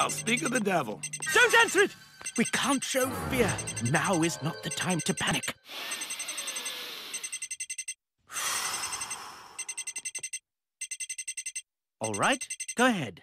I'll speak of the devil. Don't answer it! We can't show fear. Now is not the time to panic. All right, go ahead.